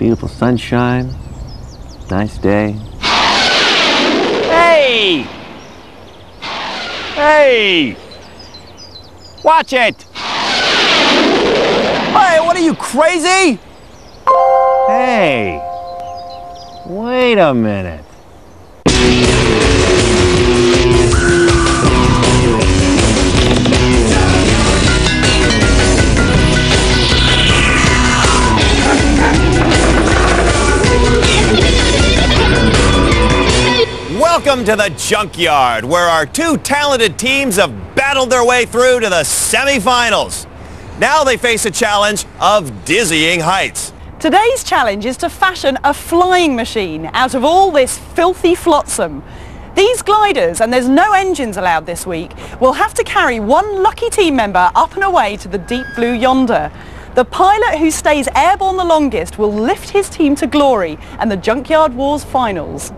Beautiful sunshine. Nice day. Hey! Hey! Watch it! Hey, what are you, crazy? Hey! Wait a minute. Welcome to the Junkyard, where our two talented teams have battled their way through to the semifinals. Now they face a challenge of dizzying heights. Today's challenge is to fashion a flying machine out of all this filthy flotsam. These gliders, and there's no engines allowed this week, will have to carry one lucky team member up and away to the deep blue yonder. The pilot who stays airborne the longest will lift his team to glory and the Junkyard Wars finals.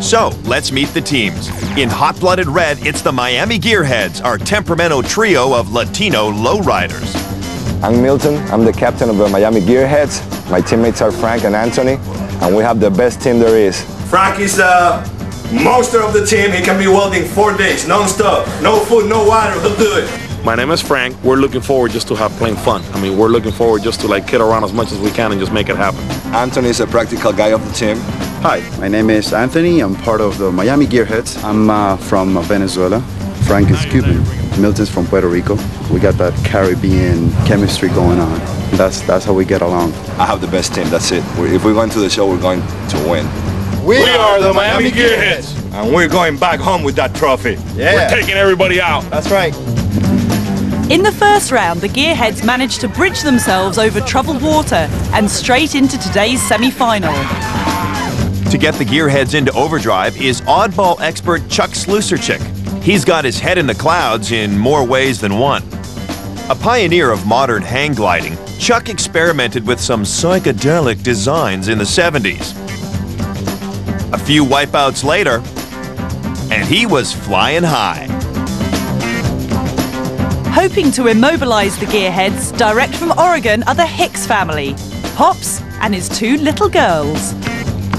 So, let's meet the teams. In hot-blooded red, it's the Miami Gearheads, our temperamental trio of Latino lowriders. I'm Milton. I'm the captain of the Miami Gearheads. My teammates are Frank and Anthony, and we have the best team there is. Frank is the monster of the team. He can be welding four days, non-stop. No food, no water, he'll do it. My name is Frank. We're looking forward just to have plain fun. I mean, we're looking forward just to like kid around as much as we can and just make it happen. Anthony is a practical guy of the team. Hi, my name is Anthony. I'm part of the Miami Gearheads. I'm uh, from Venezuela. Frank is Cuban. Milton's from Puerto Rico. We got that Caribbean chemistry going on. That's that's how we get along. I have the best team. That's it. We- If we're going to the show, we're going to win. We, are the Miami Gearheads. And we're going back home with that trophy. Yeah. We're taking everybody out. That's right. In the first round, the Gearheads managed to bridge themselves over troubled water and straight into today's semi-final. To get the Gearheads into overdrive is oddball expert Chuck Slusarczyk. He's got his head in the clouds in more ways than one. A pioneer of modern hang gliding, Chuck experimented with some psychedelic designs in the 70s. A few wipeouts later, and he was flying high. Hoping to immobilize the Gearheads, direct from Oregon are the Hicks family, Pops and his two little girls.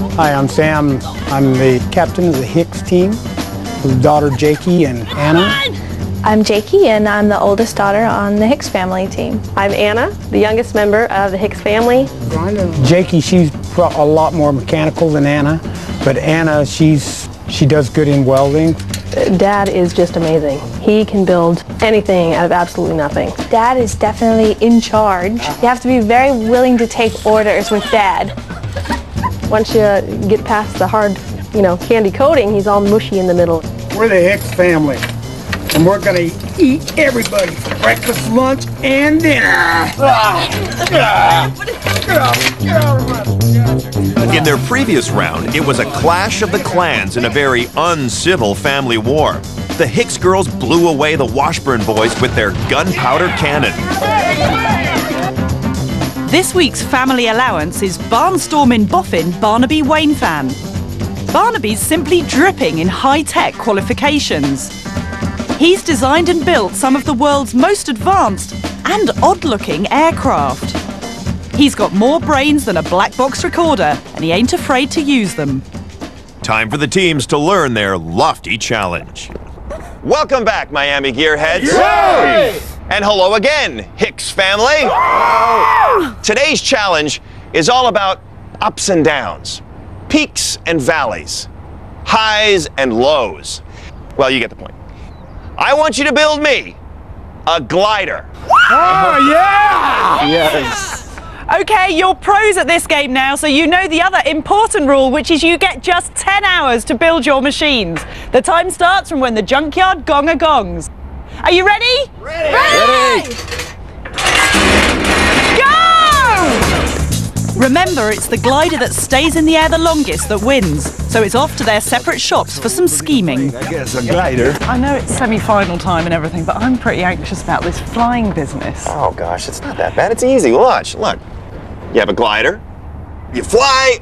Hi, I'm Sam. I'm the captain of the Hicks team with daughter Jakey and Anna. I'm Jakey, and I'm the oldest daughter on the Hicks family team. I'm Anna, the youngest member of the Hicks family. Jakey, she's a lot more mechanical than Anna, but Anna, she's she does good in welding. Dad is just amazing. He can build anything out of absolutely nothing. Dad is definitely in charge. You have to be very willing to take orders with Dad. Once you get past the hard, you know, candy coating, he's all mushy in the middle. We're the Hicks family, and we're gonna eat everybody for breakfast, lunch, and dinner. In their previous round, it was a clash of the clans in a very uncivil family war. The Hicks girls blew away the Washburn boys with their gunpowder cannon. This week's family allowance is Barnstorming Boffin Barnaby Wainfan. Barnaby's simply dripping in high-tech qualifications. He's designed and built some of the world's most advanced and odd-looking aircraft. He's got more brains than a black box recorder, and he ain't afraid to use them. Time for the teams to learn their lofty challenge. Welcome back, Miami Gearheads. And hello again, Hicks family. Ah! Today's challenge is all about ups and downs, peaks and valleys, highs and lows. Well, you get the point. I want you to build me a glider. Oh, yeah! Yes. Okay, you're pros at this game now, so you know the other important rule, which is you get just 10 hours to build your machines. The time starts from when the junkyard gonger gongs. Are you ready? Ready! ready. Go! Remember, it's the glider that stays in the air the longest that wins, so it's off to their separate shops for some scheming. I guess a glider. I know it's semi-final time and everything, but I'm pretty anxious about this flying business. Oh gosh, it's not that bad. It's easy. Watch, look. You have a glider. You fly.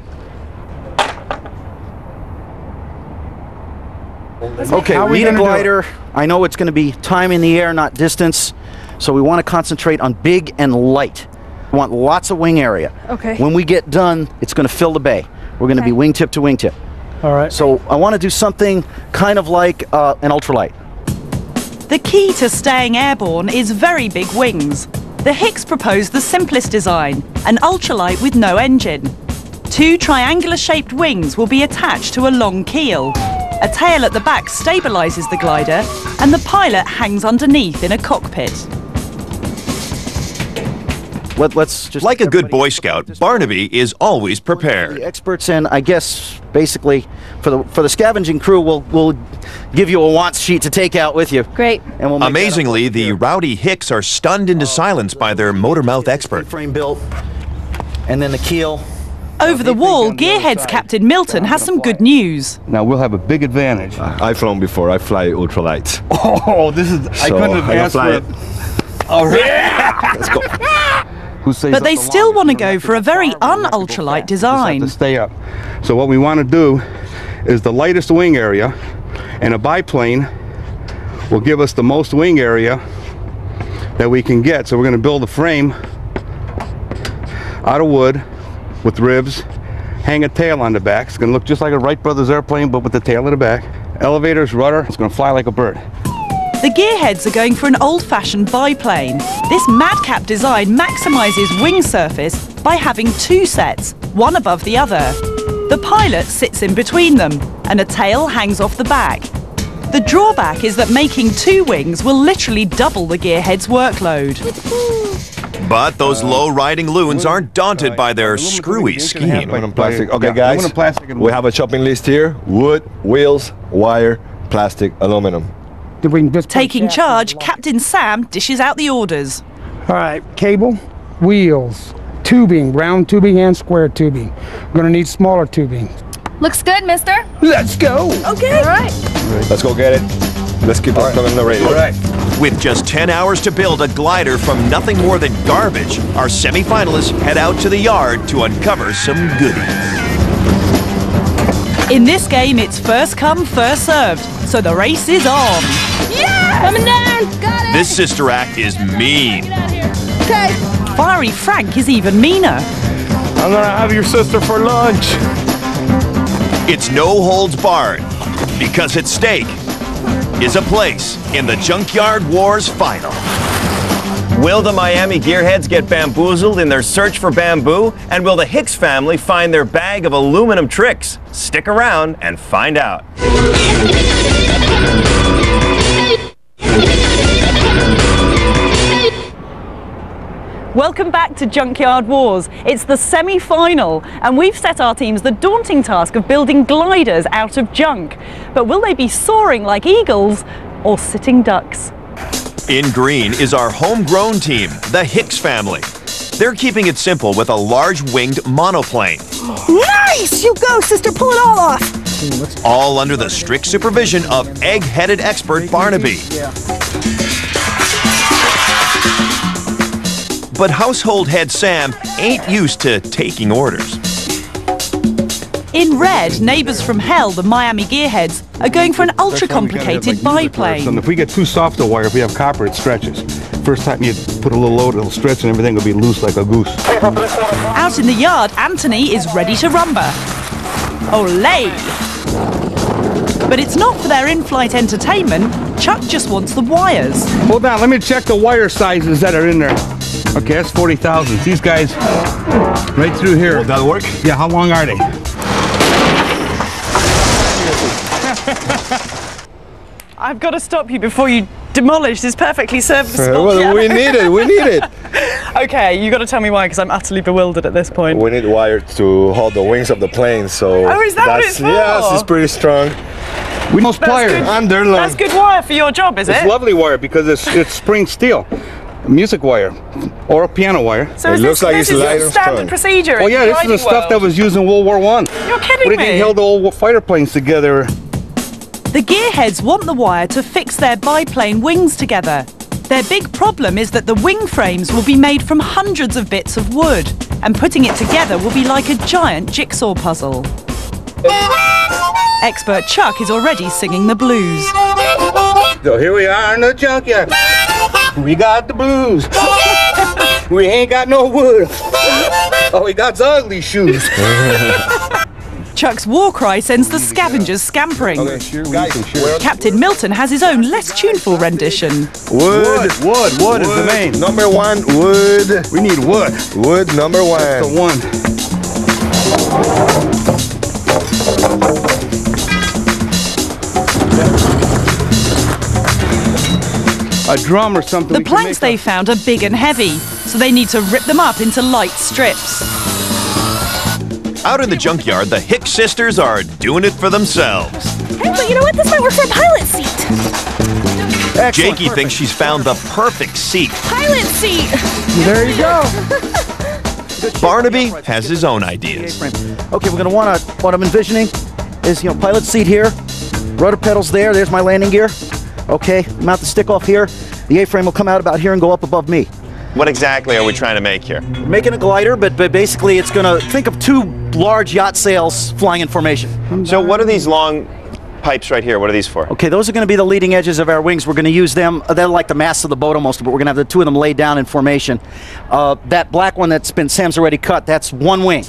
Okay, How we we need a gonna do it? glider. I know it's going to be time in the air, not distance. So we want to concentrate on big and light. We want lots of wing area. Okay. When we get done, it's going to fill the bay. We're going to be wingtip to wingtip. All right. So I want to do something kind of like uh, an ultralight. The key to staying airborne is very big wings. The Hicks proposed the simplest design, an ultralight with no engine. Two triangular shaped wings will be attached to a long keel. A tail at the back stabilises the glider, and the pilot hangs underneath in a cockpit. Let, us just Like a good Boy Scout, Barnaby is always prepared. the experts in. I guess basically for the for the scavenging crew, we'll we'll give you a wants sheet to take out with you. Great. And we'll make that up Amazingly, the rowdy Hicks are stunned into oh, silence by their motor mouth expert. frame built, and then the keel. Over the wall, Gearhead's Captain Milton has some good news. Now we'll have a big advantage. I've flown before. I fly ultralight. Oh, this is. I So, couldn't have I can asked fly for it. it. All right. Let's go. Who stays But they the still want to go for a very far, you don't have to go un-ultralight just have design. to stay up. So what we want to do is the lightest wing area, and a biplane will give us the most wing area that we can get. So we're going to build a frame out of wood with ribs, hang a tail on the back. It's going to look just like a Wright Brothers airplane, but with the tail in the back. Elevators, rudder. It's going to fly like a bird. The Gearheads are going for an old-fashioned biplane. This madcap design maximises wing surface by having two sets, one above the other. The pilot sits in between them, and a tail hangs off the back. The drawback is that making two wings will literally double the Gearheads' workload. But those uh, low riding loons aren't daunted uh, by their screwy scheme. Aluminum plastic. Okay, guys. aluminum plastic and we have a shopping list here: wood, wheels, wire, plastic, aluminum. Did we just put Taking charge, Captain Sam dishes out the orders. All right, cable, wheels, tubing, round tubing and square tubing. We're gonna need smaller tubing. Looks good, mister. Let's go. Okay. All right. Let's go get it. Let's keep on coming the radio. All right. With just 10 hours to build a glider from nothing more than garbage, our semifinalists head out to the yard to uncover some goodies. In this game, it's first come, first served, so the race is on. Yeah! Coming down. Got it. This sister act is mean. Okay. Fiery Frank is even meaner. I'm going to have your sister for lunch. It's no holds barred, because at stake is a place in the Junkyard Wars final. Will the Miami Gearheads get bamboozled in their search for bamboo? And will the Hicks family find their bag of aluminum tricks? Stick around and find out. Welcome back to Junkyard Wars. It's the semi final, and we've set our teams the daunting task of building gliders out of junk. But will they be soaring like eagles or sitting ducks? In green is our homegrown team, the Hicks family. They're keeping it simple with a large winged monoplane, Nice! You go, sister. Pull it all off. all under the strict supervision of egg headed expert Barnaby. But household head Sam ain't used to taking orders. In red, neighbours from hell, the Miami Gearheads, are going for an ultra complicated biplane. And if we get too soft a wire, if we have copper, it stretches. First time you put a little load, it'll stretch and everything will be loose like a goose. Out in the yard, Anthony is ready to rumba. Olay! But it's not for their in-flight entertainment. Chuck just wants the wires. Hold on, let me check the wire sizes that are in there. Okay, that's 40,000. These guys, right through here. Will that work? Yeah, how long are they? I've got to stop you before you demolish this perfectly serviceable uh, well, piano. we need it. We need it. okay, you've got to tell me why, because I'm utterly bewildered at this point. We need wire to hold the wings of the plane. So Oh, is that what that's, it's for? Yes, it's pretty strong. We most pliers. good. And they're long. That's good wire for your job, is It's it? It's lovely wire because it's it's spring steel, music wire, or a piano wire. So is this, this is standard procedure? Oh yeah, this is the stuff that was used in World War One. You're kidding What do you think me. held the old fighter planes together? The gearheads want the wire to fix their biplane wings together. Their big problem is that the wing frames will be made from hundreds of bits of wood, and putting it together will be like a giant jigsaw puzzle. Expert Chuck is already singing the blues. So here we are in the junkyard. We got the blues. We ain't got no wood. Oh, we got ugly shoes. Chuck's war cry sends the scavengers scampering. Captain Milton has his own less tuneful rendition. Wood. Wood, wood is the main. Number one, wood. We need wood. Wood number one. That's the one. A drum or something. The planks they found are big and heavy, so they need to rip them up into light strips. Out in the junkyard, the Hicks sisters are doing it for themselves. Hey, but you know what? This might work for a pilot seat. Jakey thinks she's found the perfect seat. Pilot seat. There you go. Barnaby has his own ideas. Okay, we're gonna want to. What I'm envisioning is, you know, pilot seat here, rudder pedals there. There's my landing gear. Okay, mount the stick off here. The A-frame will come out about here and go up above me. What exactly are we trying to make here? We're making a glider, but, but basically it's gonna think of two large yacht sails flying in formation. So, what are these long pipes right here? What are these for? Okay, those are going to be the leading edges of our wings. We're going to use them. uh, They're like the masts of the boat almost, but we're going to have the two of them laid down in formation. Uh, that black one that's been Sam's already cut. That's one wing.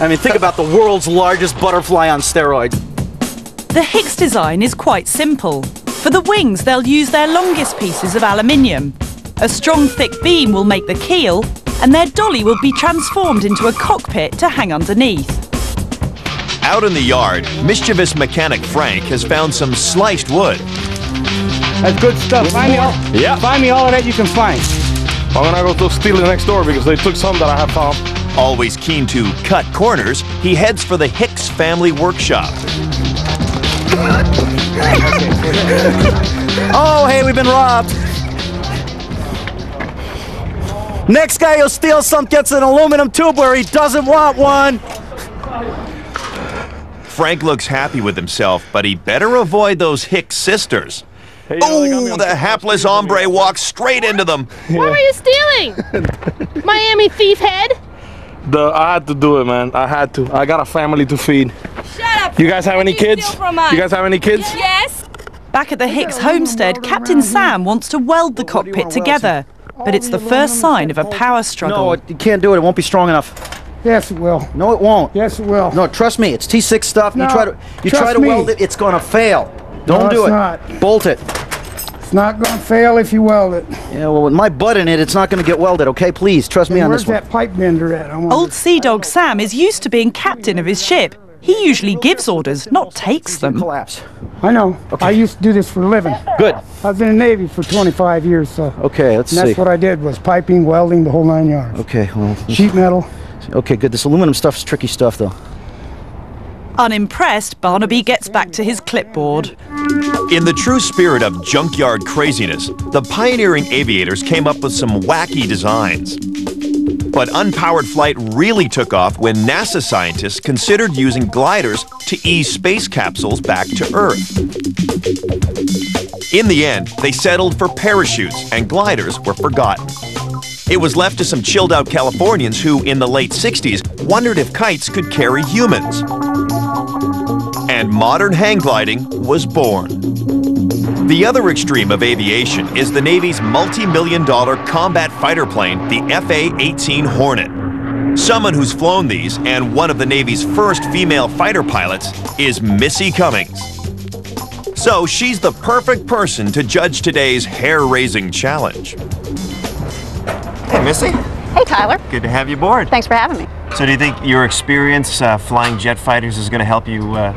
I mean, think about the world's largest butterfly on steroids. The Hicks design is quite simple. For the wings, they'll use their longest pieces of aluminium. A strong, thick beam will make the keel, and their dolly will be transformed into a cockpit to hang underneath. Out in the yard, mischievous mechanic Frank has found some sliced wood. That's good stuff. Find me all, Yeah. find me all of that you can find. I'm gonna go to steal it next door because they took some that I have found. Always keen to cut corners, he heads for the Hicks family workshop. Oh, hey, we've been robbed. Next guy who steals some gets an aluminum tube where he doesn't want one. Frank looks happy with himself, but he better avoid those Hicks sisters. Oh, the hapless hombre walks straight into them. What were you stealing? Miami thief head? The I had to do it, man. I had to. I got a family to feed. Shut up. You guys have any kids? from us. You guys have any kids? Yes. Back at the Hicks homestead, Captain Sam wants to weld the cockpit together, but it's the first sign of a power struggle. No, you can't do it. It won't be strong enough. Yes, it will. No, it won't. Yes, it will. No, trust me. It's T6 stuff. No, you try to you trust try to me. weld it. It's gonna fail. Don't No, do it's it. not. Bolt it. It's not going to fail if you weld it. Yeah, well, with my butt in it, it's not going to get welded. Okay, please trust me And on this one. Where's that pipe bender at? I Old Sea Dog Sam is used to being captain of his ship. He usually gives orders, not takes them. Collapse. I know. I used to do this for a living. Good. I was in the Navy for 25 years, so. Okay, let's and that's what I did was piping, welding, the whole nine yards. Okay, well. Sheet metal. Okay, good. This aluminum stuff is tricky stuff, though. Unimpressed, Barnaby gets back to his clipboard. In the true spirit of junkyard craziness, the pioneering aviators came up with some wacky designs. But unpowered flight really took off when NASA scientists considered using gliders to ease space capsules back to Earth. In the end, they settled for parachutes, and gliders were forgotten. It was left to some chilled out Californians who, in the late 60s, wondered if kites could carry humans. And modern hang gliding was born. The other extreme of aviation is the Navy's multi million dollar combat fighter plane, the FA 18 Hornet. Someone who's flown these, and one of the Navy's first female fighter pilots, is Missy Cummings. So she's the perfect person to judge today's hair raising challenge. Hey, Missy. Hey, Tyler. Good to have you aboard. Thanks for having me. So, do you think your experience uh, flying jet fighters is going to help you uh,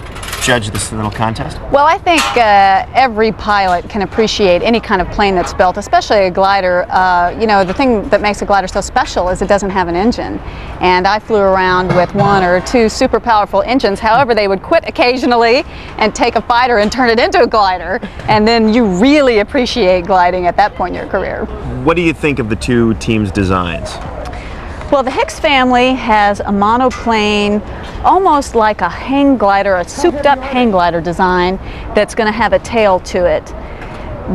judge this little contest? Well, I think uh, every pilot can appreciate any kind of plane that's built, especially a glider. Uh, you know, the thing that makes a glider so special is it doesn't have an engine. And I flew around with one or two super powerful engines. However, they would quit occasionally and take a fighter and turn it into a glider. And then you really appreciate gliding at that point in your career. What do you think of the two teams' designs? Well, the Hicks family has a monoplane, almost like a hang glider, a souped up hang glider design that's going to have a tail to it.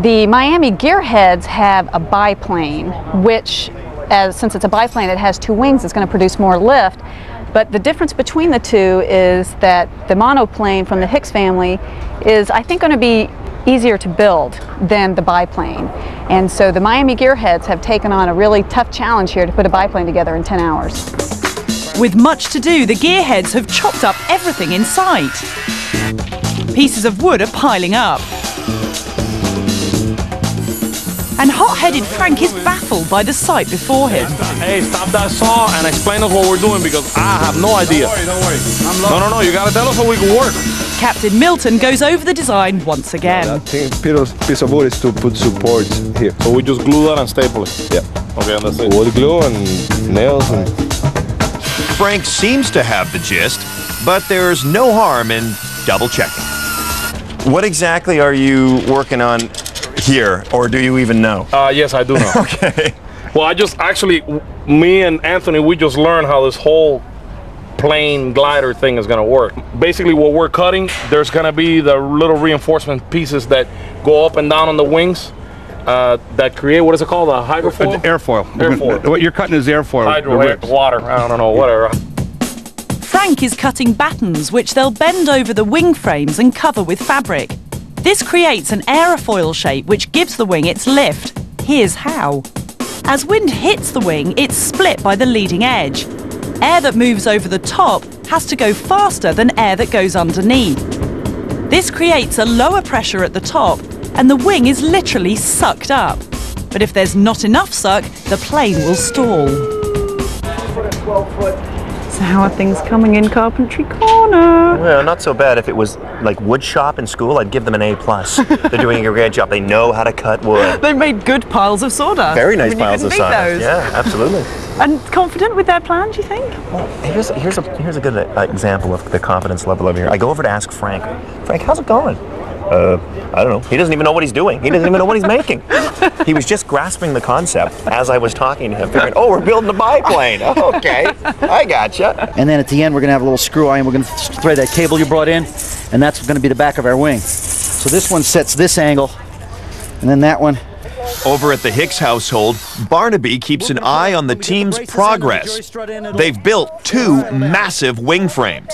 The Miami Gearheads have a biplane, which, as, since it's a biplane, it has two wings, it's going to produce more lift. But the difference between the two is that the monoplane from the Hicks family is, I think, going to be easier to build than the biplane. And so the Miami Gearheads have taken on a really tough challenge here to put a biplane together in 10 hours. With much to do, the gearheads have chopped up everything in sight. Pieces of wood are piling up. And hot-headed Frank is baffled by the sight before him. Hey, stop that saw and explain us what we're doing because I have no idea. No, no, no, you gotta tell us so we can work. Captain Milton goes over the design once again. That thing, piece piece of wood is to put support here. So we just glue that and staple it? Yeah. Okay, and that's it. Wood glue and nails and Frank seems to have the gist, but there's no harm in double checking. What exactly are you working on here, or do you even know? Uh, yes, I do know. okay. Well, I just actually, me and Anthony, we just learned how this whole plane glider thing is gonna work. Basically, what we're cutting, there's gonna be the little reinforcement pieces that go up and down on the wings. Uh, that create what is it called? A hydrofoil? Uh, Airfoil. Airfoil. What you're cutting is airfoil. Hydro, the air, ribs. water. I don't know, whatever. Frank is cutting battens which they'll bend over the wing frames and cover with fabric. This creates an aerofoil shape which gives the wing its lift. Here's how. As wind hits the wing, it's split by the leading edge. Air that moves over the top has to go faster than air that goes underneath. This creates a lower pressure at the top, and the wing is literally sucked up. But if there's not enough suck, the plane will stall. So how are things coming in Carpentry Corner? Well, not so bad. If it was like wood shop in school, I'd give them an A plus. They're doing a great job. They know how to cut wood. They made good piles of sawdust. Very nice I mean, piles of sawdust. those. Yeah, absolutely. And confident with their plan, do you think? Well, here's here's a here's a good uh, example of the confidence level over here. I go over to ask Frank. Frank, how's it going? Uh, I don't know. He doesn't even know what he's doing. He doesn't even know what he's making. He was just grasping the concept as I was talking to him, figuring, oh, we're building a biplane. Okay, I gotcha. And then at the end, we're going to have a little screw eye and we're going to thread that cable you brought in, and that's going to be the back of our wing. So this one sets this angle, and then that one. Over at the Hicks household, Barnaby keeps an eye on the team's progress. They've built two massive wing frames.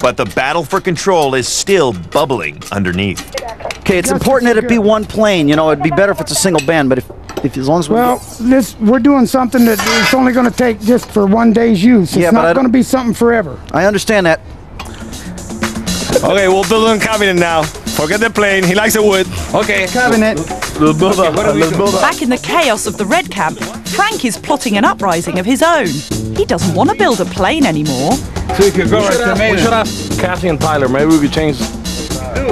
But the battle for control is still bubbling underneath. Okay, it's important that it be one plane. You know, it'd be better if it's a single band, but if, if as long as we Well, this we're doing something that it's only going to take just for one day's use. It's Yeah, not going to be something forever. I understand that. Okay, we'll build a cabinet now. Forget the plane. He likes the wood. Okay. Cabinet. Let's build up. Let's build up. Back in the chaos of the Red Camp, Frank is plotting an uprising of his own. He doesn't want to build a plane anymore. So we should, ask, we should ask Cathy and Tyler. Maybe we could change.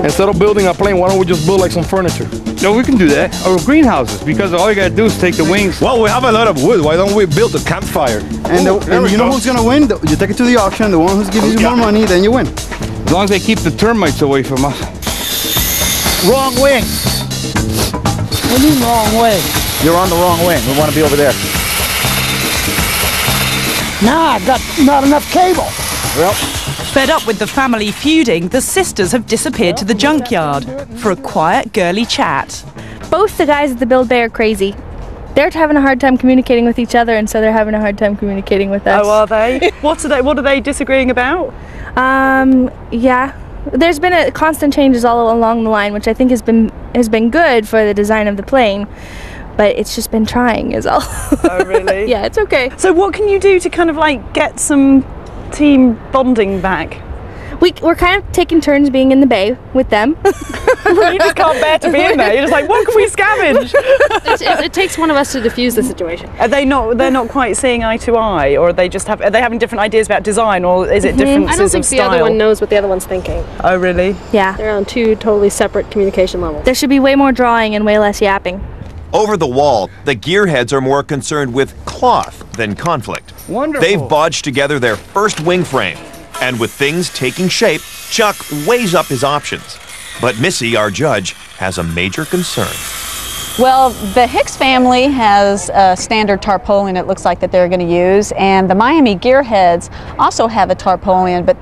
Instead of building a plane, why don't we just build like some furniture? No, we can do that. Or greenhouses, because all you gotta do is take the wings. Well, we have a lot of wood. Why don't we build a campfire? And, the, and we you know who's gonna win? The- You take it to the auction. The one who's giving you more money, then you win. As long as they keep the termites away from us. Wrong wing. What do you mean wrong way? You're on the wrong wing. We want to be over there. Nah, I've got not enough cable. Well, Fed up with the family feuding, the sisters have disappeared to the junkyard for a quiet, girly chat. Both the guys at the Build Bay are crazy. They're having a hard time communicating with each other, and so they're having a hard time communicating with us. Oh, are they? what are they? What are they disagreeing about? Um, yeah. There's been a constant changes all along the line, which I think has been has been good for the design of the plane, but it's just been trying, is all. Oh, really? yeah, it's okay. So, what can you do to kind of like get some team bonding back? We, we're kind of taking turns being in the bay with them. you just can't bear to be in there. You're just like, what can we scavenge? it, it, it takes one of us to defuse the situation. Are they not? They're not quite seeing eye to eye, or are they just have? Are they having different ideas about design, or is it Mhm. differences I don't think the style? other one knows what the other one's thinking. Oh, really? Yeah. They're on two totally separate communication levels. There should be way more drawing and way less yapping. Over the wall, the gearheads are more concerned with cloth than conflict. Wonderful. They've bodged together their first wing frame, and with things taking shape, Chuck weighs up his options. But Missy, our judge, has a major concern. Well, the Hicks family has a standard tarpaulin it looks like that they're going to use, and the Miami Gearheads also have a tarpaulin, but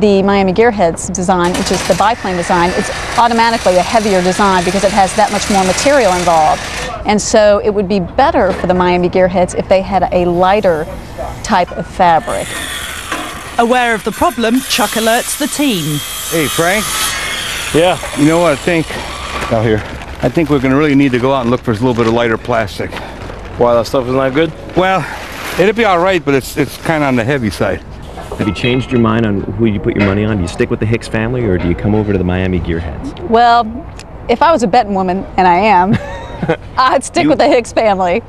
the Miami Gearheads design, which is the biplane design, it's automatically a heavier design because it has that much more material involved. And so it would be better for the Miami Gearheads if they had a lighter type of fabric. Aware of the problem, Chuck alerts the team. Hey, Frank. Yeah. You know what I think out here? I think we're going to really need to go out and look for a little bit of lighter plastic. Why that stuff is not good? Well, it'll be all right, but it's it's kind of on the heavy side. Have you changed your mind on who you put your money on? Do you stick with the Hicks family or do you come over to the Miami Gearheads? Well, if I was a betting woman, and I am, I'd stick with the Hicks family.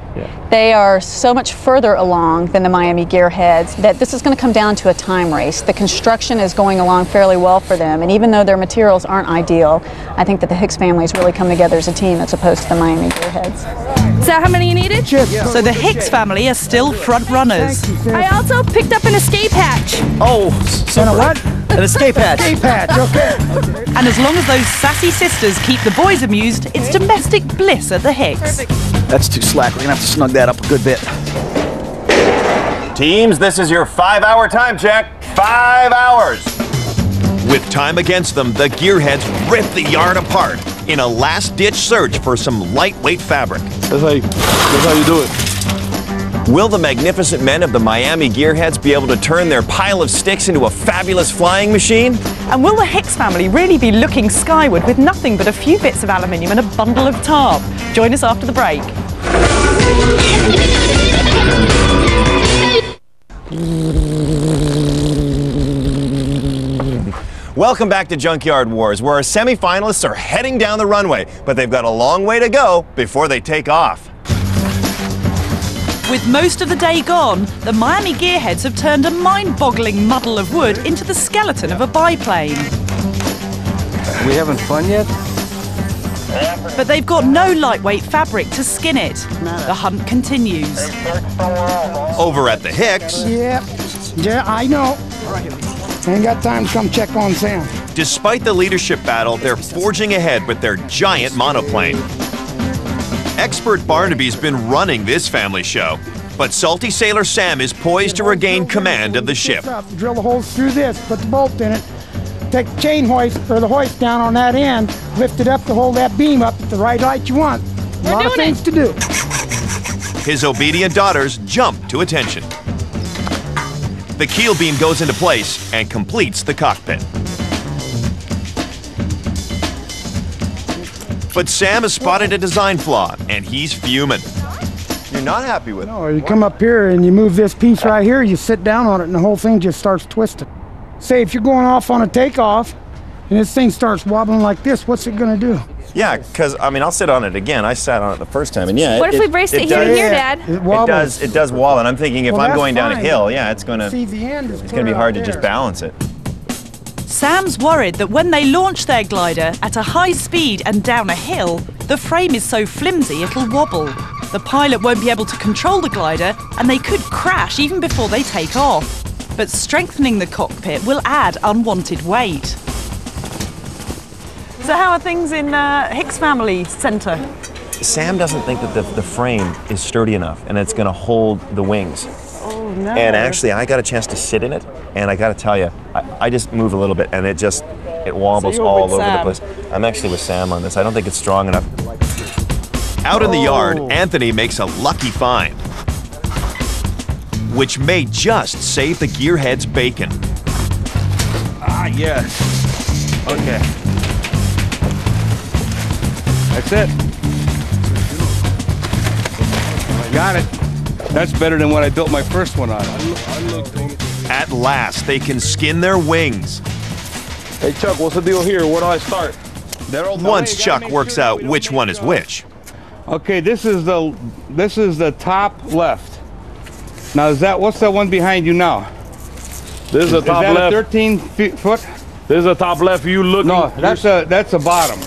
They are so much further along than the Miami Gearheads that this is going to come down to a time race. The construction is going along fairly well for them, and even though their materials aren't ideal, I think that the Hicks family has really come together as a team as opposed to the Miami Gearheads. Is that how many you needed? So the Hicks family are still front runners. I also picked up an escape hatch. Oh, so what? An escape hatch. Escape hatch, okay. And as long as those sassy sisters keep the boys amused, it's domestic bliss at the Hicks. That's too slack. We're gonna have to snug that up a good bit. Teams, this is your five hour time check. Five hours. With time against them, the gearheads rip the yard apart in a last ditch search for some lightweight fabric. That's how you, that's how you do it. Will the magnificent men of the Miami Gearheads be able to turn their pile of sticks into a fabulous flying machine? And will the Hicks family really be looking skyward with nothing but a few bits of aluminium and a bundle of tarp? Join us after the break. Welcome back to Junkyard Wars, where our semifinalists are heading down the runway, but they've got a long way to go before they take off. With most of the day gone, the Miami Gearheads have turned a mind-boggling muddle of wood into the skeleton of a biplane. We having fun yet? But they've got no lightweight fabric to skin it. The hunt continues. Over at the Hicks, Yeah, yeah, I know. Ain't got time to come check on Sam. despite the leadership battle, they're forging ahead with their giant monoplane. Expert Barnaby's been running this family show, but Salty Sailor Sam is poised to regain command of the ship. Drill the holes through this, put the bolt in it, take the chain hoist or the hoist down on that end, lift it up to hold that beam up at the right height you want. A lot of things to do. His obedient daughters jump to attention. The keel beam goes into place and completes the cockpit. But Sam has spotted a design flaw, and he's fuming. You're not happy with it? No, you come up here and you move this piece right here, you sit down on it, and the whole thing just starts twisting. Say if you're going off on a takeoff and this thing starts wobbling like this, what's it gonna do? Yeah, because I mean, I'll sit on it again. I sat on it the first time, and yeah. What if we braced it here and here, Dad? It It does. It does wobble, and I'm thinking if Well, I'm that's going down a hill, yeah, it's gonna. See, the end is It's gonna be hard out to just balance it. Sam's worried that when they launch their glider at a high speed and down a hill, the frame is so flimsy it'll wobble. The pilot won't be able to control the glider and they could crash even before they take off. But strengthening the cockpit will add unwanted weight. So, how are things in uh, Hicks Family Centre? Sam doesn't think that the, the frame is sturdy enough, and it's gonna hold the wings. Oh no. And actually, I got a chance to sit in it, and I got to tell you, I, I just move a little bit, and it just it wobbles you're all over Sam. the place. I'm actually with Sam on this. I don't think it's strong enough. Out in the yard, Oh. Anthony makes a lucky find, which may just save the gearhead's bacon. Ah, yes. Okay. That's it. Got it. That's better than what I built my first one on. At last, they can skin their wings. Hey Chuck, what's the deal here? Where do I start? Once Chuck works out which one is which. Okay, this is the this is the top left. Now is that what's that one behind you now? This is the top left. is that left. a 13 feet, foot? This is the top left. You looking? No, that's a that's a bottom.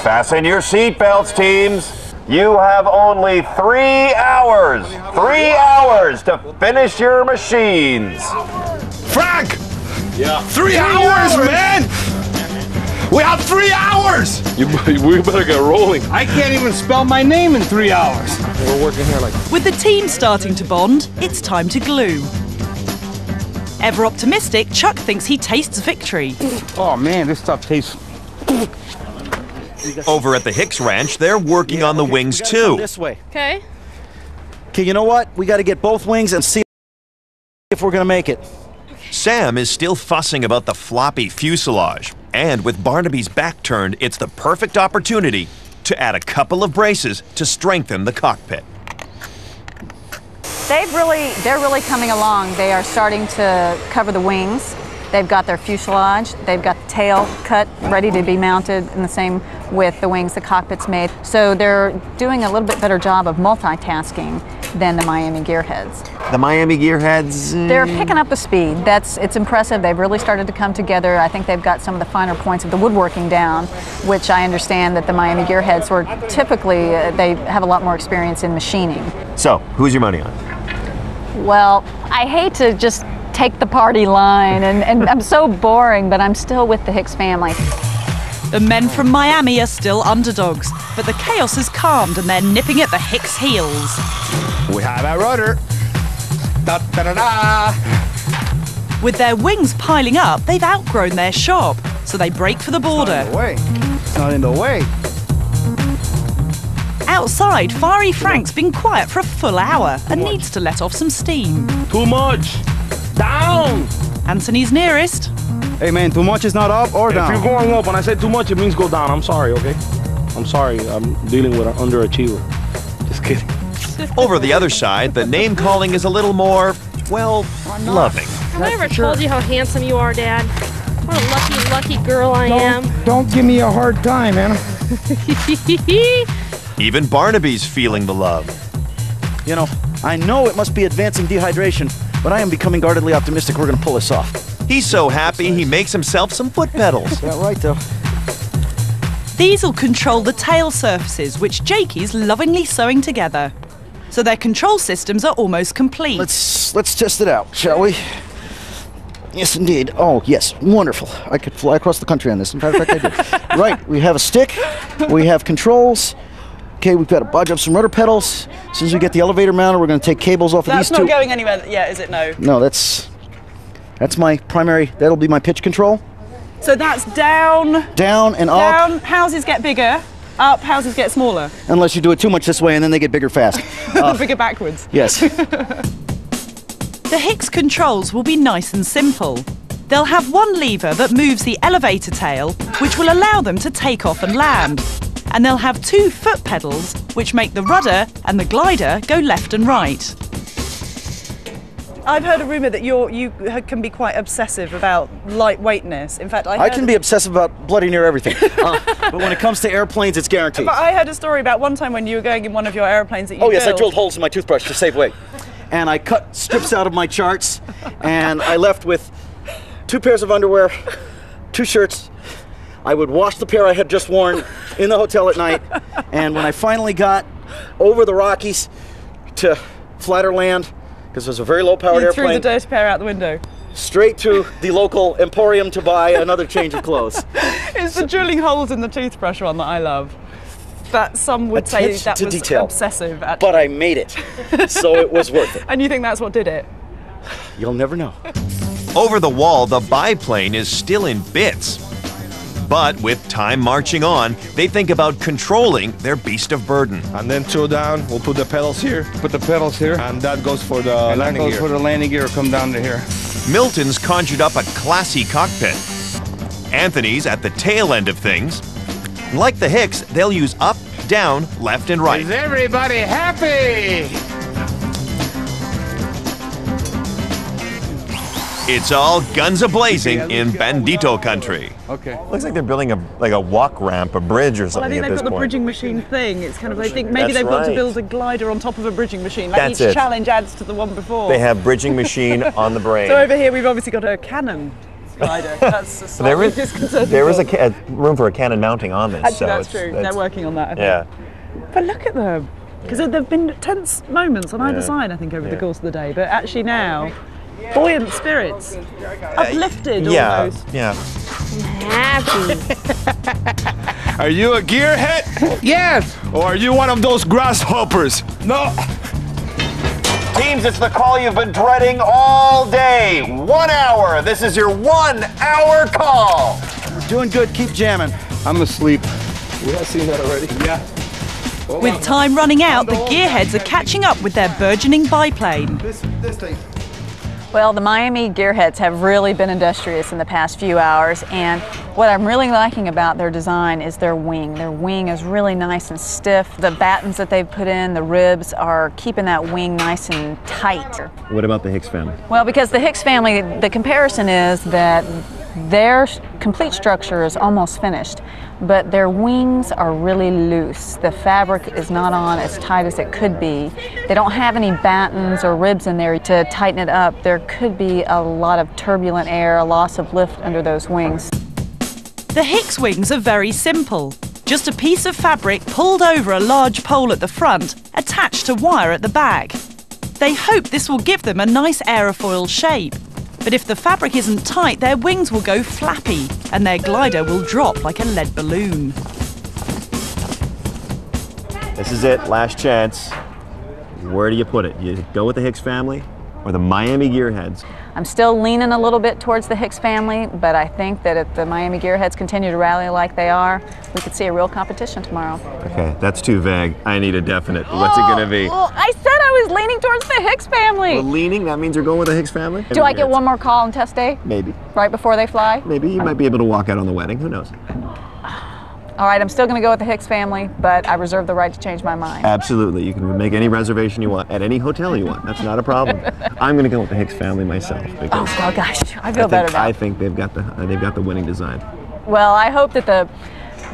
Fasten your seatbelts, teams. You have only three hours, three hours to finish your machines. Frank! Yeah. Three hours, man! We have three hours! You, we better get rolling. I can't even spell my name in three hours. We're working here like. With the team starting to bond, it's time to glue. Ever optimistic, Chuck thinks he tastes victory. Oh man, this stuff tastes. Over at the Hicks Ranch, they're working on the wings too. This way. Okay. Okay, you know what? We got to get both wings and see if we're gonna make it. Sam is still fussing about the floppy fuselage, and with Barnaby's back turned, it's the perfect opportunity to add a couple of braces to strengthen the cockpit. They've really, they're really coming along. They are starting to cover the wings. They've got their fuselage. They've got the tail cut, ready to be mounted and the same with the wings the cockpit's made. So they're doing a little bit better job of multitasking than the Miami Gearheads. The Miami Gearheads. uh, They're picking up the speed. That's it's impressive. They've really started to come together. I think they've got some of the finer points of the woodworking down, which I understand that the Miami Gearheads were typically uh, they have a lot more experience in machining. So, who's your money on? Well, I hate to just take the party line, and, and I'm so boring, but I'm still with the Hicks family. The men from Miami are still underdogs, but the chaos has calmed and they're nipping at the Hicks' heels. We have our rudder. Da da da da. With their wings piling up, they've outgrown their shop, so they break for the border. Way. It's not in the way. Outside, Fiery Frank's been quiet for a full hour and needs to let off some steam. Too much. Down. Anthony's nearest. Hey man, too much is not up or down. If you're going up, when I say too much, it means go down. I'm sorry, okay? I'm sorry. I'm dealing with an underachiever. Just kidding. Over the other side, the name calling is a little more, well, loving. Have I ever told you how handsome you are, Dad? What a lucky, lucky girl I am. Don't, don't give me a hard time, Anna. Even Barnaby's feeling the love. You know, I know it must be advancing dehydration, but I am becoming guardedly optimistic we're going to pull this off. He's so happy he makes himself some foot pedals. Yeah, right though. These will control the tail surfaces, which Jakey's lovingly sewing together. So their control systems are almost complete. Let's let's test it out, shall we? Yes, indeed. Oh, yes, wonderful. I could fly across the country on this. In fact, I did. right, we have a stick. We have controls. Okay, we've got to budge up some rudder pedals. As soon as we get the elevator mounted, we're going to take cables off of That's these not going anywhere yet, is it? No. No, that's that's my primary. That'll be my pitch control. So that's down, Down and up, down. Houses get bigger. Up, houses get smaller. unless you do it too much this way, and then they get bigger fast. Uh, bigger backwards. yes. The Hicks controls will be nice and simple. They'll have one lever that moves the elevator tail, which will allow them to take off and land. And they'll have two foot pedals, which make the rudder and the glider go left and right. I've heard a rumour that you're, you can be quite obsessive about lightweightness. In fact, I, I can be obsessive about bloody near everything. Uh, but when it comes to airplanes, it's guaranteed. But I heard a story about one time when you were going in one of your airplanes that you Oh yes, I drilled holes in my toothbrush to save weight, and I cut strips out of my charts, and I left with two pairs of underwear, two shirts. I would wash the pair I had just worn in the hotel at night, and when I finally got over the Rockies to flatter land, because it was a very low-powered airplane. threw the airplane, dirty pair out the window. straight to the local emporium to buy another change of clothes. It's the drilling holes in the toothbrush one that I love. That some would say that to was detail. obsessive. Actually. But I made it, so it was worth it. And you think that's what did it? You'll never know. Over the wall, the biplane is still in bits. But with time marching on, they think about controlling their beast of burden. And then two down, we'll put the pedals here, Put the pedals here, and that goes for the and that landing goes gear. for the landing gear. Come down to here. Milton's conjured up a classy cockpit. Anthony's at the tail end of things. Like the Hicks, they'll use up, down, left, and right. Is everybody happy? It's all guns a blazing in Bandito country. Okay. Looks like they're building a like a walk ramp, a bridge or Well, I something think at they've this got the bridging machine thing. It's kind of, they think maybe That's they've got to build a glider on top of a bridging machine. Like That's each it. challenge adds to the one before. They have bridging machine on the brain. So over here we've obviously got a cannon glider. That's a there slightly is disconcerting there is a, a room for a cannon mounting on this. Actually, so that's it's- true. it's- They're working on that. I think. Yeah. But look at them. Because there have been tense moments on either Yeah. side, I think, over the course of the day. But actually now, buoyant spirits, uplifted Yeah, almost. yeah. Happy. Are you a gearhead? Yes. Or are you one of those grasshoppers? No. Teams, it's the call you've been dreading all day. One hour. This is your one hour call. We're doing good. Keep jamming. I'm asleep. We have seen that already. Yeah. With time running out, the gearheads are catching up with their burgeoning biplane. This this thing. Well, the Miami gearheads have really been industrious in the past few hours, and what I'm really liking about their design is their wing. Their wing is really nice and stiff. The battens that they've put in, the ribs, are keeping that wing nice and tight. What about the Hicks family? Well, because the Hicks family, the comparison is that their complete structure is almost finished, but their wings are really loose. The fabric is not on as tight as it could be. They don't have any battens or ribs in there to tighten it up. There could be a lot of turbulent air, a loss of lift under those wings. The Hicks wings are very simple. Just a piece of fabric pulled over a large pole at the front, attached to wire at the back. They hope this will give them a nice aerofoil shape. But if the fabric isn't tight, their wings will go flappy and their glider will drop like a lead balloon. This is it, last chance. Where do you put it? You go with the Hicks family or the Miami Gearheads? I'm still leaning a little bit towards the Hicks family, but I think that if the Miami Gearheads continue to rally like they are, we could see a real competition tomorrow. Okay, that's too vague. I need a definite. What's it gonna be? Oh, I said I was leaning towards the Hicks family. Well, leaning, that means you're going with the Hicks family? Do I get one more call on test day Maybe. right before they fly? Maybe you might be able to walk out on the wedding. Who knows? All right, I'm still going to go with the Hicks family, but I reserve the right to change my mind. Absolutely. You can make any reservation you want at any hotel you want. That's not a problem. I'm going to go with the Hicks family myself because Oh, oh gosh, I feel think, better now. I think they've got the uh, they've got the winning design. Well, I hope that the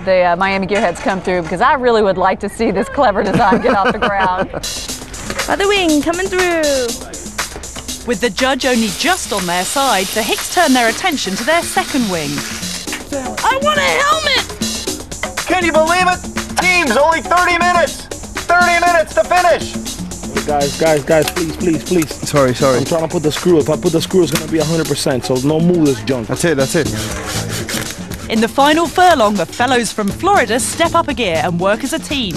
the uh, Miami Gearheads come through because I really would like to see this clever design get off the ground. Other wing coming through. With the judge only just on their side, the Hicks turn their attention to their second wing. I want a helmet! Can you believe it? Teams, only 30 minutes! 30 minutes to finish! Guys, guys, guys, please, please, please. Sorry, sorry. I'm trying to put the screw. If I put the screw, it's gonna be 100%. So no move this junk. That's it. That's it. In the final furlong, the fellows from Florida step up a gear and work as a team.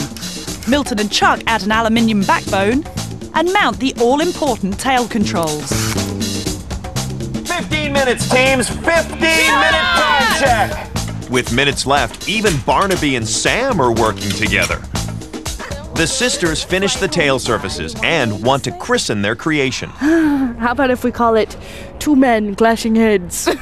Milton and Chuck add an aluminium backbone and mount the all important tail controls. 15 minutes, teams! 15 minute time check! With minutes left, even Barnaby and Sam are working together. The sisters finish the tail surfaces and want to christen their creation. How about if we call it two men clashing heads?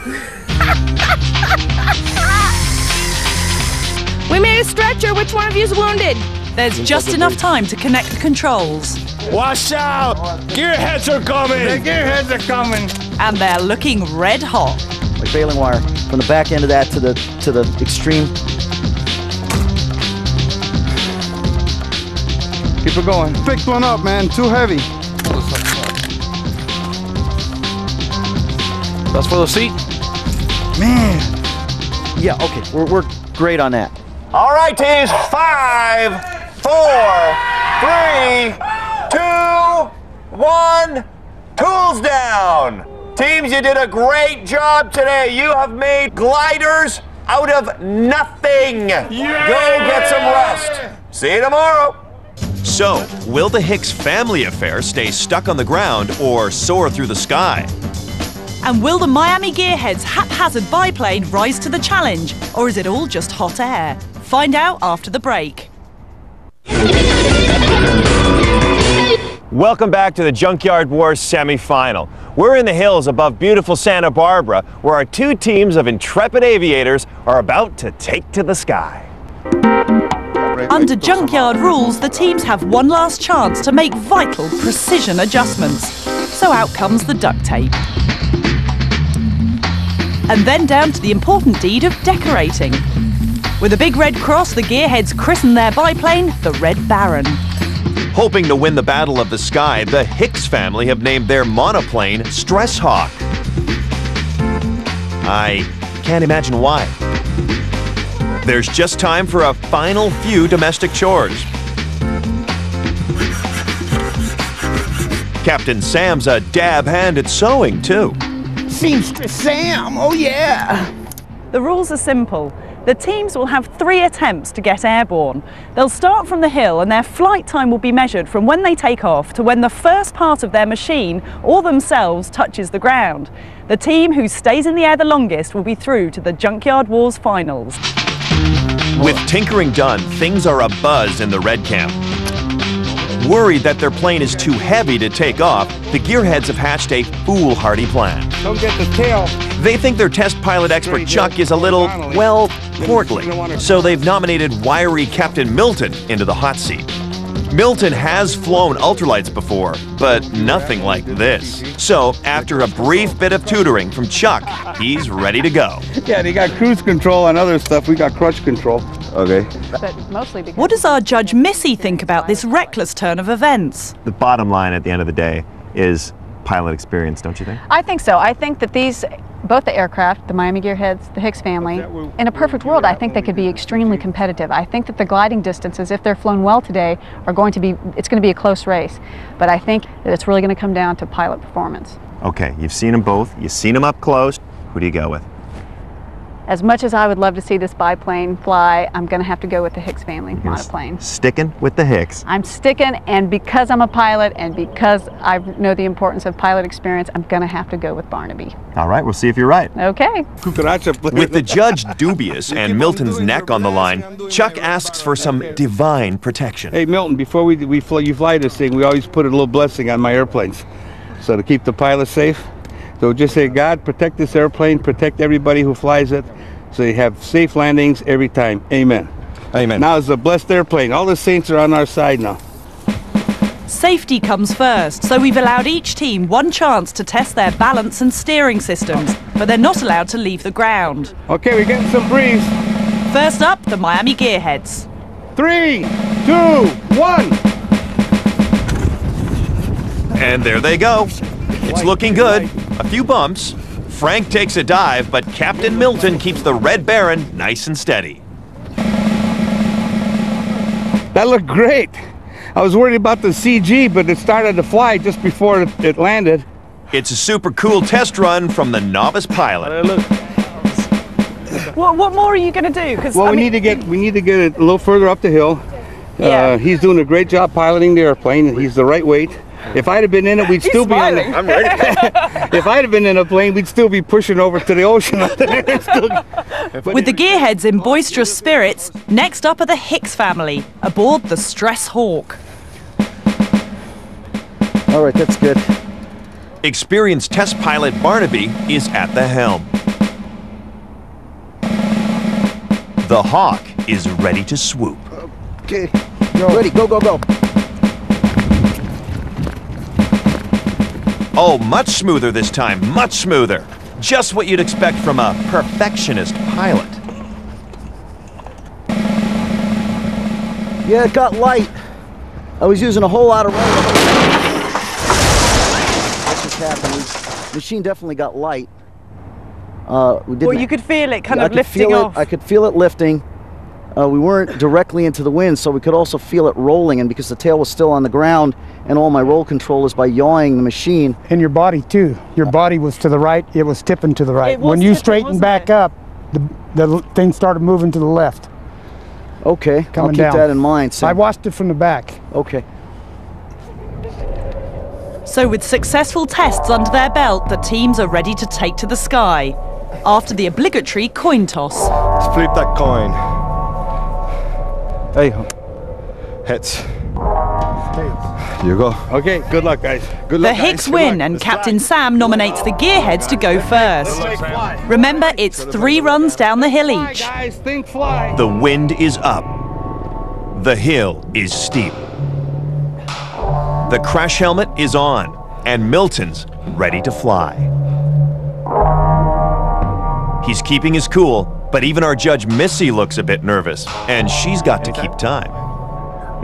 we made a stretcher. Which one of you is wounded? There's just enough time to connect the controls. Watch out! Gearheads are coming! The gearheads are coming! And they're looking red hot. Like baling wire from the back end of that to the to the extreme. Keep it going. Picked one up, man. Too heavy. That's for the seat. Man. Yeah. Okay. We're we're great on that. All right, teams. Five, four, three, two, one. Tools down. Teams, you did a great job today. You have made gliders out of nothing. Go get some rest. See you tomorrow. So, will the Hicks family affair stay stuck on the ground or soar through the sky? And will the Miami Gearheads haphazard biplane rise to the challenge, or is it all just hot air? Find out after the break. Welcome back to the Junkyard Wars semifinal. We're in the hills above beautiful Santa Barbara, where our two teams of intrepid aviators are about to take to the sky. Under junkyard rules, the teams have one last chance to make vital precision adjustments. So out comes the duct tape. And then down to the important deed of decorating. With a big red cross, the gearheads christen their biplane the Red Baron. Hoping to win the Battle of the Sky, the Hicks family have named their monoplane Stress Hawk. I can't imagine why. There's just time for a final few domestic chores. Captain Sam's a dab hand at sewing, too. Seamstress Sam, oh yeah. The rules are simple. The teams will have three attempts to get airborne. They'll start from the hill and their flight time will be measured from when they take off to when the first part of their machine or themselves touches the ground. The team who stays in the air the longest will be through to the Junkyard Wars finals. With tinkering done, things are abuzz in the red camp. Worried that their plane is too heavy to take off, the gearheads have hatched a foolhardy plan. Don't get the tail. They think their test pilot expert Chuck is a little, well, portly, so they've nominated wiry Captain Milton into the hot seat. Milton has flown ultralights before, but nothing like this. So, after a brief bit of tutoring from Chuck, he's ready to go. Yeah, they got cruise control and other stuff. We got crush control. Okay. But mostly because What does our judge Missy think about this reckless turn of events? The bottom line at the end of the day is pilot experience, don't you think? I think so. I think that these, both the aircraft, the Miami Gearheads, the Hicks family, in a perfect world, I think they could be extremely competitive. I think that the gliding distances, if they're flown well today, are going to be, it's going to be a close race. But I think that it's really going to come down to pilot performance. Okay, you've seen them both. You've seen them up close. Who do you go with? As much as I would love to see this biplane fly, I'm going to have to go with the Hicks family monoplane. Sticking with the Hicks. I'm sticking, and because I'm a pilot and because I know the importance of pilot experience, I'm going to have to go with Barnaby. All right, we'll see if you're right. Okay. With the judge dubious and Milton's neck on the line, Chuck asks for some divine protection. Hey Milton, before we we fly, you fly this thing, we always put a little blessing on my airplanes, so to keep the pilot safe. So just say, God, protect this airplane, protect everybody who flies it, so you have safe landings every time. Amen. Amen. Now it's a blessed airplane. All the saints are on our side now. Safety comes first, so we've allowed each team one chance to test their balance and steering systems, but they're not allowed to leave the ground. Okay, we're getting some breeze. First up, the Miami Gearheads. Three, two, one. And there they go. It's looking good. A few bumps. Frank takes a dive, but Captain Milton keeps the Red Baron nice and steady. That looked great. I was worried about the CG, but it started to fly just before it, it landed. It's a super cool test run from the novice pilot. What, what more are you going to do? Because Well, we need to get we need to get it a little further up the hill. Yeah. Uh, he's doing a great job piloting the airplane. He's the right weight. If I'd have been in it, we'd still be on the. I'm ready. if I'd have been in a plane, we'd still be pushing over to the ocean. Still- With the Gearheads in boisterous spirits, next up are the Hicks family, aboard the Stress Hawk. All right, that's good. Experienced test pilot Barnaby is at the helm. The Hawk is ready to swoop. Okay. Ready, go, go, go. Oh, much smoother this time, much smoother. Just what you'd expect from a perfectionist pilot. Yeah, it got light. I was using a whole lot of rudder. What just happened? The machine definitely got light. Uh, we didn't, Well, you could feel it kind I of could lifting feel off. It, I could feel it lifting. Uh, we weren't directly into the wind, so we could also feel it rolling. And because the tail was still on the ground, and all my roll control is by yawing the machine. And your body too. Your body was to the right. It was tipping to the right. When you tipping, straightened back up, the, the thing started moving to the left. Okay, Coming I'll keep down. that in mind. So. I watched it from the back. Okay. So, with successful tests under their belt, the teams are ready to take to the sky. After the obligatory coin toss. Let's flip that coin. Hey, Heads. You go. Okay, good luck, guys. Good luck. The Hicks win, and Captain Sam nominates the Gearheads to go first. Remember, it's three runs down the hill each. Guys, think fly. The wind is up. The hill is steep. The crash helmet is on, and Milton's ready to fly. He's keeping his cool, but even our judge Missy looks a bit nervous, and she's got to keep time.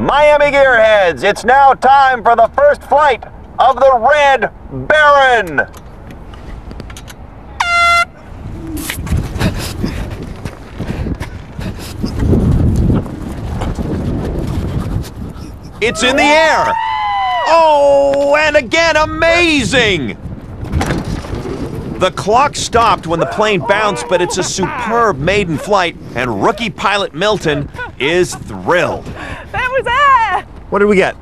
Miami Gearheads, it's now time for the first flight of the Red Baron. It's in the air! Oh, and again, amazing! The clock stopped when the plane bounced, but it's a superb maiden flight, and rookie pilot Milton is thrilled. That was air! What did we get?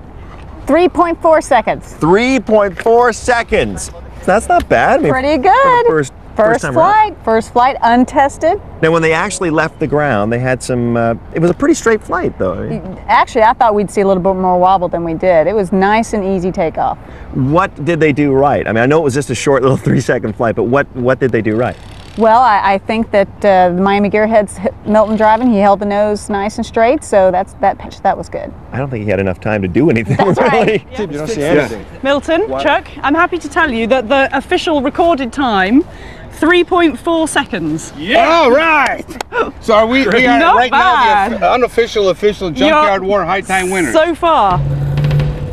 3.4 seconds. 3.4 seconds. That's not bad. I mean, Pretty for the good. First First, time around? flight, first flight, untested. Now, when they actually left the ground, they had some. Uh, it was a pretty straight flight, though. Actually, I thought we'd see a little bit more wobble than we did. It was nice and easy takeoff. What did they do right? I mean, I know it was just a short little three-second flight, but what what did they do right? Well, I, I think that uh, the Miami Gearheads Milton driving. He held the nose nice and straight, so that's that pitch. That was good. I don't think he had enough time to do anything. That's really. right. You don't see anything. Milton, Chuck, I'm happy to tell you that the official recorded time, 3.4 seconds. Yeah. All right. So are we, we are Not right now the unofficial official Junkyard You're War High Time winner. So far.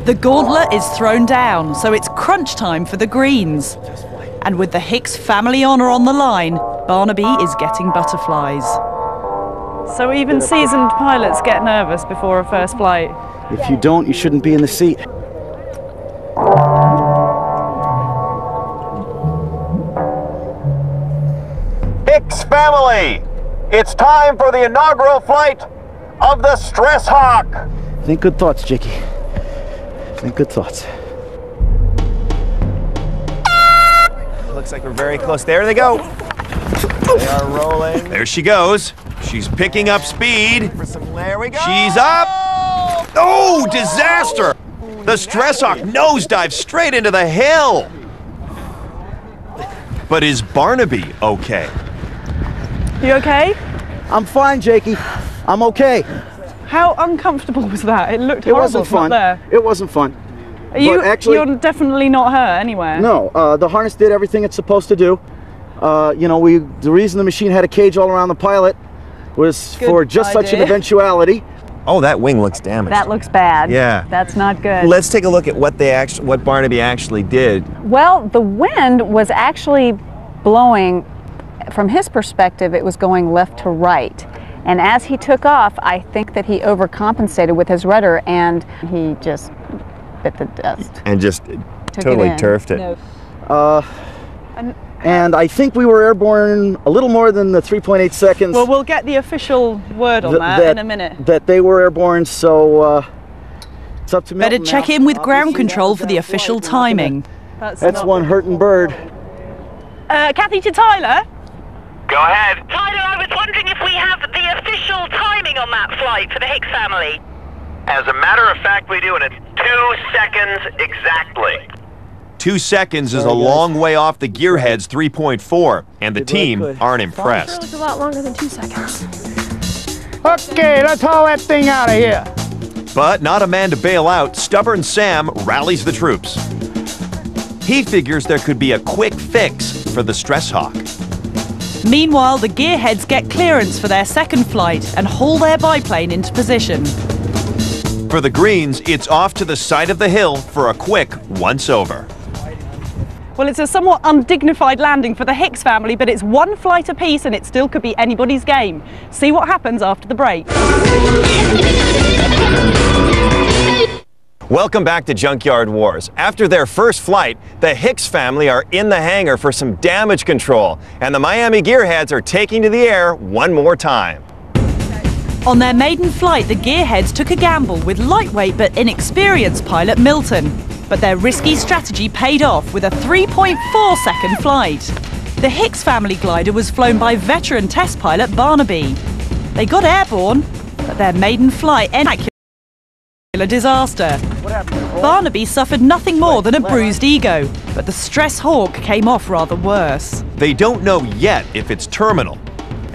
The gauntlet is thrown down, so it's crunch time for the Greens. And with the Hicks family honour on the line, Barnaby is getting butterflies. So even seasoned pilots get nervous before a first flight. If you don't, you shouldn't be in the seat. Hicks family, it's time for the inaugural flight of the Stress Hawk. Think good thoughts, Jakey. Think good thoughts. Looks like we're very close. There they go. They are rolling. There she goes. She's picking up speed. There we go. She's up. Oh, disaster! The Stress Hawk nosedives straight into the hill. But is Barnaby okay? You okay? I'm fine, Jakey. I'm okay. How uncomfortable was that? It looked It wasn't from fun. there. It wasn't fun. Are you, but actually, you're definitely not hurt anywhere. no. Uh, the harness did everything it's supposed to do. Uh, you know, we the reason the machine had a cage all around the pilot was Good for just such an eventuality. Oh, that wing looks damaged. That looks bad. Yeah. That's not good. Let's take a look at what they actually, what Barnaby actually did. Well, the wind was actually blowing, from his perspective, it was going left to right. And as he took off, I think that he overcompensated with his rudder and he just bit the dust. and just Took totally it turfed it. No. Uh, and I think we were airborne a little more than the 3.8 seconds. Well, we'll get the official word on th- that, in a minute. That they were airborne, so uh, it's up to me. Better check in with ground control for the official timing. That's one hurting bird. Uh, Cathy to Tyler. Go ahead. Tyler, I was wondering if we have the official timing on that flight for the Hicks family. As a matter of fact, we do, and it's two seconds exactly. Two seconds is a long way off the Gearheads 3.4, and the team aren't impressed. That a lot longer than two seconds. Okay, let's haul that thing out of here. But not a man to bail out, stubborn Sam rallies the troops. He figures there could be a quick fix for the Stress Hawk. Meanwhile, the gearheads get clearance for their second flight and haul their biplane into position. For the Greens, it's off to the side of the hill for a quick once over. Well, it's a somewhat undignified landing for the Hicks family, but it's one flight apiece and it still could be anybody's game. See what happens after the break. Welcome back to Junkyard Wars. After their first flight, the Hicks family are in the hangar for some damage control, and the Miami Gearheads are taking to the air one more time. On their maiden flight, the gearheads took a gamble with lightweight but inexperienced pilot Milton. But their risky strategy paid off with a 3.4 second flight. The Hicks family glider was flown by veteran test pilot Barnaby. They got airborne, but their maiden flight ended in a disaster. Barnaby suffered nothing more than a bruised ego, but the Stress Hawk came off rather worse. They don't know yet if it's terminal,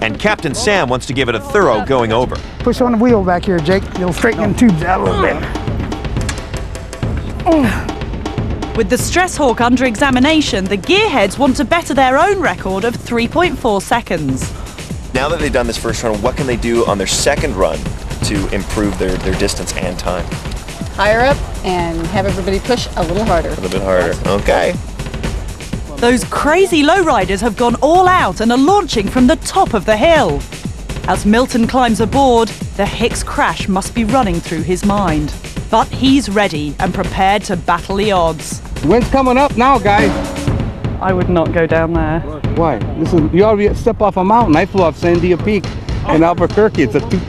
and Captain Sam wants to give it a thorough going over. Push on the wheel back here, Jake. You'll straighten the tubes out a little bit. With the Stress Hawk under examination, the gearheads want to better their own record of 3.4 seconds. Now that they've done this first run, what can they do on their second run to improve their, their distance and time? Higher up and have everybody push a little harder. A little bit harder. Okay. Those crazy lowriders have gone all out and are launching from the top of the hill. As Milton climbs aboard, the Hicks crash must be running through his mind. But he's ready and prepared to battle the odds. Wind's coming up now, guys. I would not go down there. Why? This is you already step off a mountain. I flew off Sandia Peak in oh. Albuquerque. It's a two,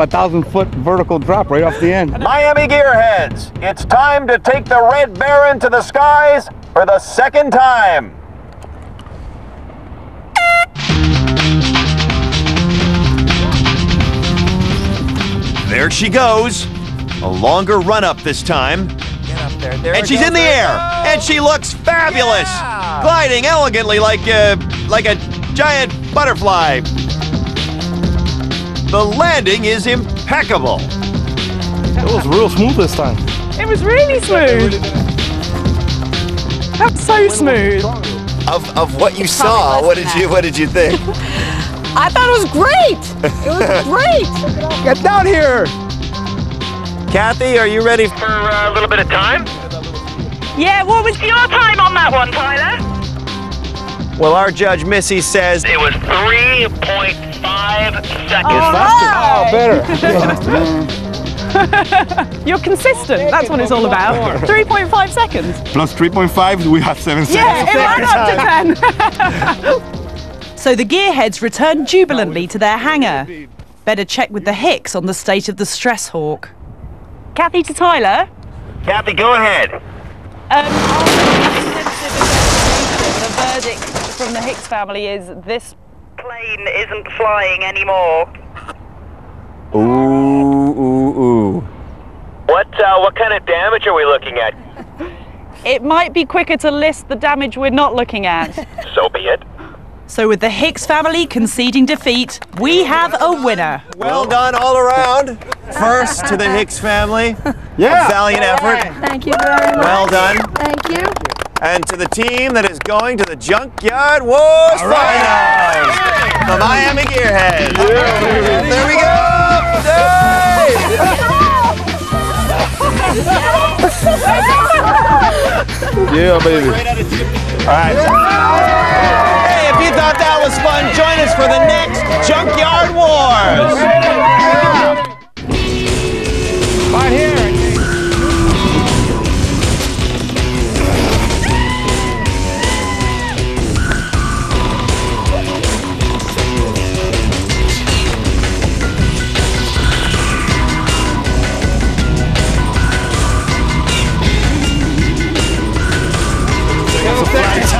a thousand foot vertical drop right off the end. Miami Gearheads, it's time to take the Red Baron to the skies for the second time. There she goes. A longer run up this time. There. There and she's in the air, go. and she looks fabulous, yeah. gliding elegantly like a like a giant butterfly. The landing is impeccable. It was real smooth this time. It was really smooth. That was so smooth. Of, of what you saw, what did you what did you think? I thought it was great. It was great. Get down here. Cathy, are you ready For uh, a little bit of time? Yeah, what was Your time on that one, Tyler? Well, our judge Missy says It was 3.5 seconds. Oh, better. You're consistent. That's what it's all about. 3.5 seconds. Plus 3.5, we have 7 seconds. Yeah, it ran up to 10. so the gearheads return jubilantly to their hangar. Better check with the Hicks on the state of the Stress Hawk. Cathy to Tyler. Cathy, go ahead. Um, the verdict from the Hicks family is this Plane isn't flying anymore. Ooh, ooh, ooh. What uh, what kind of damage are we looking at? It might be quicker to list the damage we're not looking at. So be it. so, with the Hicks family conceding defeat, we have a winner. Well done all around. First to the Hicks family. Yeah. Valiant effort. Thank you very much. Well done. Thank you. And to the team that is going to the Junkyard Wars Finals. The Miami Gearheads. There we go. Yeah, baby. All right. Hey, if you thought that was fun, join us for the next Junkyard Wars. Right here. It's a flight time.